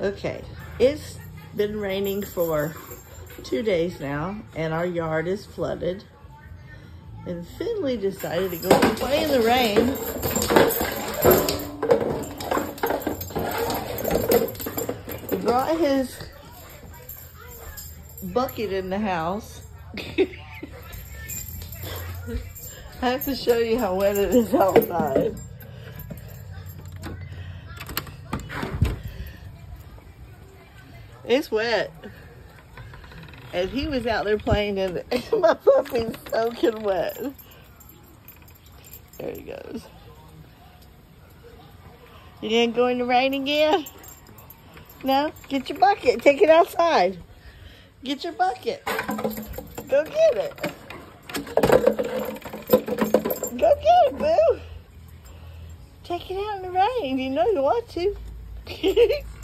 Okay, it's been raining for two days now, and our yard is flooded. And Finley decided to go play in the rain. He brought his bucket in the house. I have to show you how wet it is outside. It's wet. And he was out there playing in and my puppy's soaking wet. There he goes. You didn't go in the rain again? No? Get your bucket. Take it outside. Get your bucket. Go get it. Go get it, boo. Take it out in the rain. You know you want to.